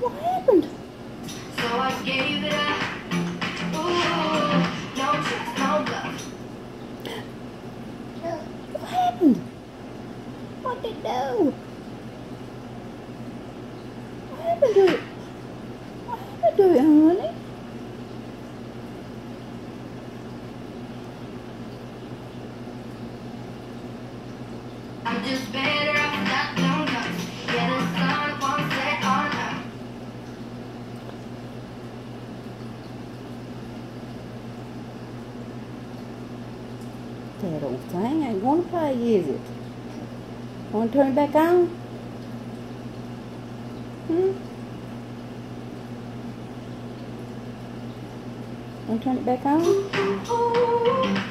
What happened? So I gave it up. Ooh, no tricks, no bluff. Uh, what happened? What did do? What happened to it? What happened to it, honey? I'm just better That old thing ain't gonna play, is it? Wanna turn it back on? Hmm? Wanna turn it back on?